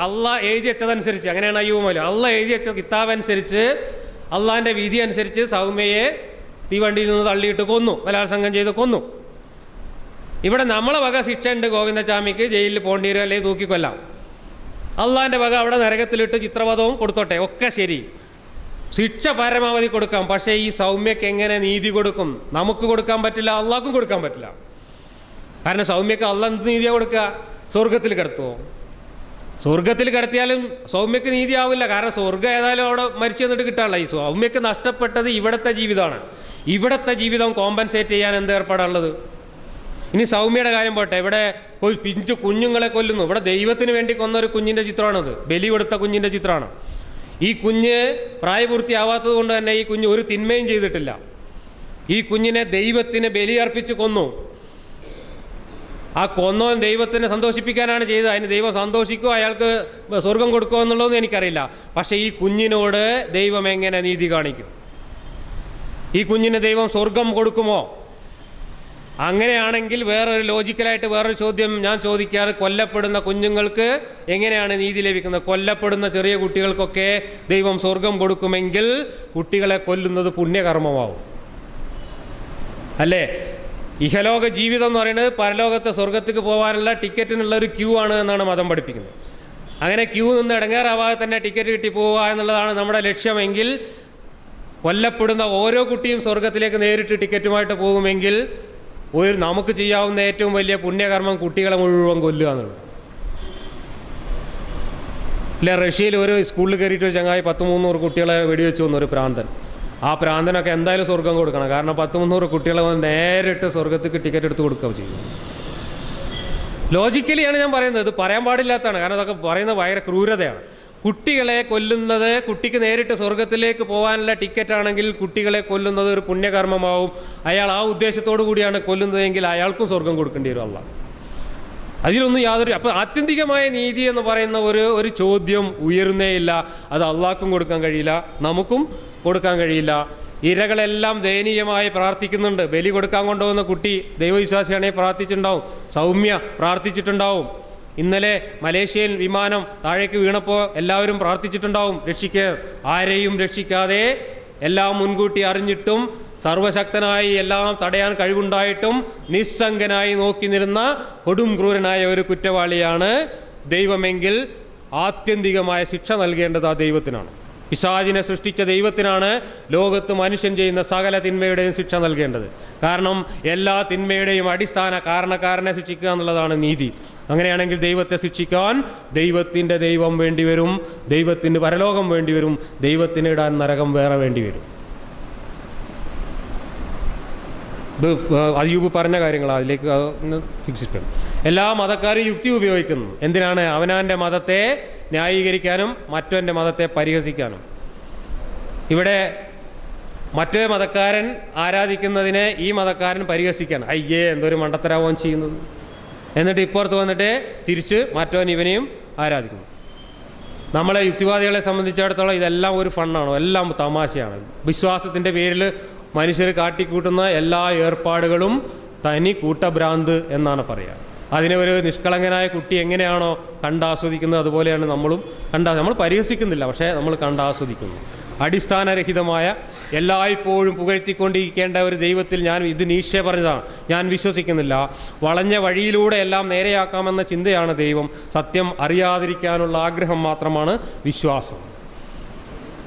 അള്ള എഴുതി വെച്ചതനുസരിച്ച് അങ്ങനെയാണ് അയ്യൂമൽ അള്ള എഴുതി വെച്ച കിതാബ് അനുസരിച്ച് അള്ളാഹിന്റെ വിധി അനുസരിച്ച് സൗമ്യയെ തീവണ്ടിയിൽ നിന്ന് തള്ളിയിട്ട് കൊന്നു ബലാത്സംഗം ചെയ്ത് കൊന്നു. ഇവിടെ നമ്മളെ വക ശിക്ഷ ഉണ്ട് ഗോവിന്ദചാമിക്ക് ജയിലിൽ പോകേണ്ടി വരും അല്ലെങ്കിൽ തൂക്കിക്കൊല്ലാം. അള്ളാഹിന്റെ വക അവിടെ നരകത്തിലിട്ട് ചിത്രവധവും കൊടുത്തോട്ടെ ഒക്കെ ശരി. ശിക്ഷ പരമാവധി കൊടുക്കാം പക്ഷേ ഈ സൗമ്യക്ക് എങ്ങനെ നീതി കൊടുക്കും? നമുക്ക് കൊടുക്കാൻ പറ്റില്ല അള്ളാഹ്ക്കും കൊടുക്കാൻ പറ്റില്ല. കാരണം സൗമ്യക്ക് അള്ള എന്ത് നീതിയാണ് കൊടുക്കുക? സ്വർഗത്തിൽ കിടത്തുമോ സ്വർഗത്തിൽ കിടത്തിയാലും സൗമ്യക്ക് നീതി ആവില്ല കാരണം സ്വർഗം ഏതായാലും അവിടെ മരിച്ചു എന്നിട്ട് കിട്ടാനുള്ള ഈ സൗമ്യക്ക് നഷ്ടപ്പെട്ടത് ഇവിടുത്തെ ജീവിതമാണ്. ഇവിടുത്തെ ജീവിതം കോമ്പൻസേറ്റ് ചെയ്യാൻ എന്ത് ഏർപ്പാടുള്ളത് ഇനി സൗമ്യയുടെ കാര്യം പോട്ടെ. ഇവിടെ പിഞ്ച് കുഞ്ഞുങ്ങളെ കൊല്ലുന്നു. ഇവിടെ ദൈവത്തിന് വേണ്ടി കൊന്ന ഒരു കുഞ്ഞിന്റെ ചിത്രമാണത്. ബലി കൊടുത്ത കുഞ്ഞിന്റെ ചിത്രമാണ്. ഈ കുഞ്ഞ് പ്രായപൂർത്തിയാവാത്തത് കൊണ്ട് തന്നെ ഈ കുഞ്ഞ് ഒരു തിന്മയും ചെയ്തിട്ടില്ല. ഈ കുഞ്ഞിനെ ദൈവത്തിന് ബലി അർപ്പിച്ച് കൊന്നു. ആ കൊന്നോൻ ദൈവത്തിനെ സന്തോഷിപ്പിക്കാനാണ് ചെയ്തത്. അതിന് ദൈവം സന്തോഷിക്കുമോ അയാൾക്ക് സ്വർഗം കൊടുക്കുമോ എന്നുള്ളതൊന്നും എനിക്കറിയില്ല. പക്ഷേ ഈ കുഞ്ഞിനോട് ദൈവം എങ്ങനെ നീതി കാണിക്കും? ഈ കുഞ്ഞിന് ദൈവം സ്വർഗം കൊടുക്കുമോ? അങ്ങനെയാണെങ്കിൽ വേറൊരു ലോജിക്കലായിട്ട് വേറൊരു ചോദ്യം ഞാൻ ചോദിക്കാറ്. കൊല്ലപ്പെടുന്ന കുഞ്ഞുങ്ങൾക്ക് എങ്ങനെയാണ് നീതി ലഭിക്കുന്നത്? കൊല്ലപ്പെടുന്ന ചെറിയ കുട്ടികൾക്കൊക്കെ ദൈവം സ്വർഗം കൊടുക്കുമെങ്കിൽ കുട്ടികളെ കൊല്ലുന്നത് പുണ്യകർമ്മമാവും. അല്ലേ? ഇഹലോക ജീവിതം എന്ന് പറയുന്നത് പരലോകത്തെ സ്വർഗത്തേക്ക് പോകാനുള്ള ടിക്കറ്റിനുള്ള ഒരു ക്യൂ ആണ് എന്നാണ് മതം പഠിപ്പിക്കുന്നത്. അങ്ങനെ ക്യൂ നിന്ന് ഇടങ്ങേറാവാതെ തന്നെ ടിക്കറ്റ് കിട്ടി പോവുക എന്നുള്ളതാണ് നമ്മുടെ ലക്ഷ്യമെങ്കിൽ കൊല്ലപ്പെടുന്ന ഓരോ കുട്ടിയും സ്വർഗത്തിലേക്ക് നേരിട്ട് ടിക്കറ്റുമായിട്ട് പോകുമെങ്കിൽ ഒരു നമുക്ക് ചെയ്യാവുന്ന ഏറ്റവും വലിയ പുണ്യകർമ്മം കുട്ടികളെ മുഴുവൻ കൊല്ലുക എന്നുള്ളത്. ഇല്ല റഷ്യയിൽ ഒരു സ്കൂളിൽ കയറിയിട്ട് ചങ്ങായി പത്ത് മുന്നൂറ് കുട്ടികളെ വെടിവെച്ചു വന്നൊരു പ്രാന്തൻ. ആ പ്രാന്തനൊക്കെ എന്തായാലും സ്വർഗം കൊടുക്കണം. കാരണം പത്ത് മുന്നൂറ് കുട്ടികളെ വന്ന് നേരിട്ട് സ്വർഗത്തേക്ക് ടിക്കറ്റ് എടുത്ത് കൊടുക്കുക ചെയ്യും. ലോജിക്കലിയാണ് ഞാൻ പറയുന്നത്. ഇത് പറയാൻ പാടില്ലാത്തതാണ്. കാരണം അതൊക്കെ പറയുന്നത് ഭയങ്കര ക്രൂരതയാണ്. കുട്ടികളെ കൊല്ലുന്നത് കുട്ടിക്ക് നേരിട്ട് സ്വർഗത്തിലേക്ക് പോകാനുള്ള ടിക്കറ്റ് ആണെങ്കിൽ കുട്ടികളെ കൊല്ലുന്നത് ഒരു പുണ്യകർമ്മമാവും. അയാൾ ആ ഉദ്ദേശത്തോടു കൂടിയാണ് കൊല്ലുന്നതെങ്കിൽ അയാൾക്കും സ്വർഗം കൊടുക്കേണ്ടി വരും അള്ളാഹ്. അതിലൊന്നും യാതൊരു അപ്പോൾ ആത്യന്തികമായ നീതി എന്ന് പറയുന്ന ഒരു ഒരു ചോദ്യം ഉയരുന്നേയില്ല അത് അള്ളാഹ്ക്കും കൊടുക്കാൻ കഴിയില്ല. നമുക്കും കൊടുക്കാൻ കഴിയില്ല. ഇരകളെല്ലാം ദയനീയമായി പ്രാർത്ഥിക്കുന്നുണ്ട്. ബലി കൊടുക്കാൻ കൊണ്ടുപോകുന്ന കുട്ടി ദൈവവിശ്വാസിയാണെങ്കിൽ പ്രാർത്ഥിച്ചിട്ടുണ്ടാവും. സൗമ്യ പ്രാർത്ഥിച്ചിട്ടുണ്ടാവും. ഇന്നലെ മലേഷ്യയിൽ വിമാനം താഴേക്ക് വീണപ്പോൾ എല്ലാവരും പ്രാർത്ഥിച്ചിട്ടുണ്ടാവും. രക്ഷിക്കുക ആരെയും രക്ഷിക്കാതെ എല്ലാം മുൻകൂട്ടി അറിഞ്ഞിട്ടും സർവശക്തനായി എല്ലാം തടയാൻ കഴിവുണ്ടായിട്ടും നിസ്സംഗനായി നോക്കി നിരുന്ന കൊടും ക്രൂരനായ ഒരു കുറ്റവാളിയാണ് ദൈവമെങ്കിൽ ആത്യന്തികമായ ശിക്ഷ നൽകേണ്ടത് ആ ദൈവത്തിനാണ്. പിശാചിനെ സൃഷ്ടിച്ച ദൈവത്തിനാണ് ലോകത്ത് മനുഷ്യൻ ചെയ്യുന്ന സകല തിന്മയുടെയും ശിക്ഷ നൽകേണ്ടത്. കാരണം എല്ലാ തിന്മയുടെയും അടിസ്ഥാന കാരണക്കാരനെ ശിക്ഷിക്കുക എന്നുള്ളതാണ് നീതി. അങ്ങനെയാണെങ്കിൽ ദൈവത്തെ ശിക്ഷിക്കാൻ ദൈവത്തിന്റെ ദൈവം വേണ്ടിവരും ദൈവത്തിന് പരലോകം വേണ്ടിവരും ദൈവത്തിന് ഇടാൻ നരകം വേറെ വേണ്ടിവരും ഇത് അയ്യൂബ് പറഞ്ഞ കാര്യങ്ങളാണ് അതിലേക്ക് ഒന്ന് എല്ലാ മതക്കാരും യുക്തി ഉപയോഗിക്കുന്നു. എന്തിനാണ്? അവനവന്റെ മതത്തെ ന്യായീകരിക്കാനും മറ്റവന്റെ മതത്തെ പരിഹസിക്കാനും. ഇവിടെ മറ്റേ മതക്കാരൻ ആരാധിക്കുന്നതിനെ ഈ മതക്കാരൻ പരിഹസിക്കാണ്. അയ്യേ എന്തൊരു മണ്ടത്തരാവൻ ചെയ്യുന്നത്. എന്നിട്ട് ഇപ്പുറത്ത് വന്നിട്ട് തിരിച്ച് മറ്റവൻ ഇവനെയും ആരാധിക്കുന്നു. നമ്മളെ യുക്തിവാദികളെ സംബന്ധിച്ചിടത്തോളം ഇതെല്ലാം ഒരു ഫണ്ണാണോ എല്ലാം തമാശയാണ്. വിശ്വാസത്തിന്റെ പേരിൽ മനുഷ്യർ കാട്ടിക്കൂട്ടുന്ന എല്ലാ ഏർപ്പാടുകളും തനി കൂട്ടഭ്രാന്ത് എന്നാണ് പറയുക അതിനെ ഒരു നിഷ്കളങ്കനായ കുട്ടി എങ്ങനെയാണോ കണ്ടാസ്വദിക്കുന്നത് അതുപോലെയാണ് നമ്മളും കണ്ടാ നമ്മൾ പരിഹസിക്കുന്നില്ല പക്ഷേ നമ്മൾ കണ്ടാസ്വദിക്കുന്നു. അടിസ്ഥാനരഹിതമായ എല്ലായ്പ്പോഴും പുകഴ്ത്തിക്കൊണ്ടിരിക്കേണ്ട ഒരു ദൈവത്തിൽ ഞാൻ ഇത് നീശ പറഞ്ഞതാണ് ഞാൻ വിശ്വസിക്കുന്നില്ല. വളഞ്ഞ വഴിയിലൂടെ എല്ലാം നേരെയാക്കാമെന്ന ചിന്തയാണ് ദൈവം. സത്യം അറിയാതിരിക്കാനുള്ള ആഗ്രഹം മാത്രമാണ് വിശ്വാസം.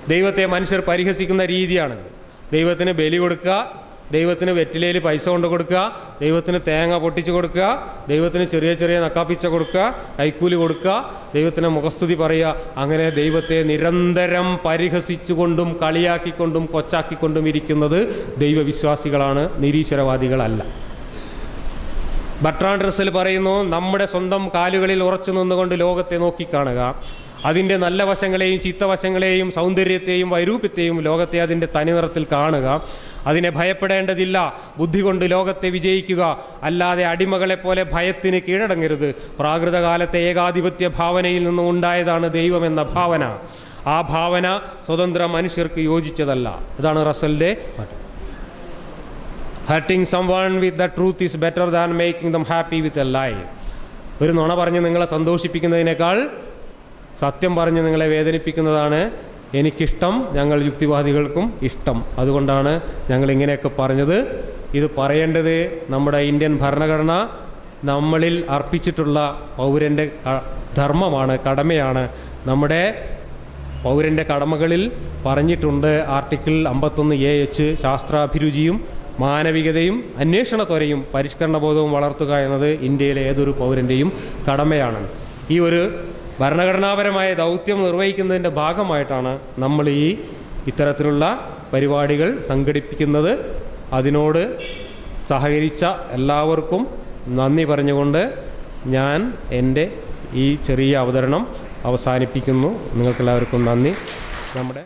ദൈവത്തെ മനുഷ്യർ പരിഹസിക്കുന്ന രീതിയാണ് ദൈവത്തിന് ബലി കൊടുക്കുക ദൈവത്തിന് വെറ്റിലയിൽ പൈസ കൊണ്ട് കൊടുക്കുക ദൈവത്തിന് തേങ്ങ പൊട്ടിച്ച് കൊടുക്കുക ദൈവത്തിന് ചെറിയ ചെറിയ നക്കാപ്പിച്ച കൊടുക്കുക കൈക്കൂലി കൊടുക്കുക ദൈവത്തിന് മുഖസ്തുതി പറയുക. അങ്ങനെ ദൈവത്തെ നിരന്തരം പരിഹസിച്ചുകൊണ്ടും കളിയാക്കിക്കൊണ്ടും കൊച്ചാക്കിക്കൊണ്ടും ഇരിക്കുന്നത് ദൈവവിശ്വാസികളാണ് നിരീശ്വരവാദികളല്ല. ബട്രാൻഡ്രസ്സിൽ പറയുന്നു നമ്മുടെ സ്വന്തം കാലുകളിൽ ഉറച്ചു നിന്നുകൊണ്ട് ലോകത്തെ നോക്കിക്കാണുക. അതിന്റെ നല്ല വശങ്ങളെയും ചീത്തവശങ്ങളെയും സൗന്ദര്യത്തെയും വൈരൂപ്യത്തെയും ലോകത്തെ അതിന്റെ തനിനിറത്തിൽ കാണുക. അതിനെ ഭയപ്പെടേണ്ടതില്ല. ബുദ്ധി കൊണ്ട് ലോകത്തെ വിജയിക്കുക. അല്ലാതെ അടിമകളെ പോലെ ഭയത്തിന് കീഴടങ്ങരുത്. പ്രാകൃതകാലത്തെ ഏകാധിപത്യ ഭാവനയിൽ നിന്നും ഉണ്ടായതാണ് ദൈവമെന്ന ഭാവന. ആ ഭാവന സ്വതന്ത്ര മനുഷ്യർക്ക് യോജിച്ചതല്ല. ഇതാണ് റസലിന്റെ hurting someone with the truth is better than making them happy with a lie ഒരു നുണ പറഞ്ഞ് നിങ്ങളെ സന്തോഷിപ്പിക്കുന്നതിനേക്കാൾ സത്യം പറഞ്ഞ് നിങ്ങളെ വേദനിപ്പിക്കുന്നതാണ് എനിക്കിഷ്ടം ഞങ്ങൾ യുക്തിവാദികൾക്കും ഇഷ്ടം. അതുകൊണ്ടാണ് ഞങ്ങൾ ഇങ്ങനെയൊക്കെ പറഞ്ഞത്. ഇത് പറയേണ്ടത് നമ്മുടെ ഇന്ത്യൻ ഭരണഘടന നമ്മളിൽ അർപ്പിച്ചിട്ടുള്ള പൗരന്റെ ധർമ്മമാണ് കടമയാണ്. നമ്മുടെ പൗരന്റെ കടമകളിൽ പറഞ്ഞിട്ടുണ്ട് ആർട്ടിക്കിൾ അമ്പത്തൊന്ന് എ എച്ച് ശാസ്ത്രാഭിരുചിയും മാനവികതയും അന്വേഷണ ത്വരയും പരിഷ്കരണബോധവും വളർത്തുക എന്നത് ഇന്ത്യയിലെ ഏതൊരു പൗരന്റെയും കടമയാണ്. ഈ ഒരു ഭരണഘടനാപരമായ ദൗത്യം നിർവഹിക്കുന്നതിന്റെ ഭാഗമായിട്ടാണ് നമ്മൾ ഈ ഇത്തരത്തിലുള്ള പരിപാടികൾ സംഘടിപ്പിക്കുന്നത്. അതിനോട് സഹകരിച്ച എല്ലാവർക്കും നന്ദി പറഞ്ഞുകൊണ്ട് ഞാൻ എന്റെ ഈ ചെറിയ അവതരണം അവസാനിപ്പിക്കുന്നു. നിങ്ങൾക്കെല്ലാവർക്കും നന്ദി. നമ്മുടെ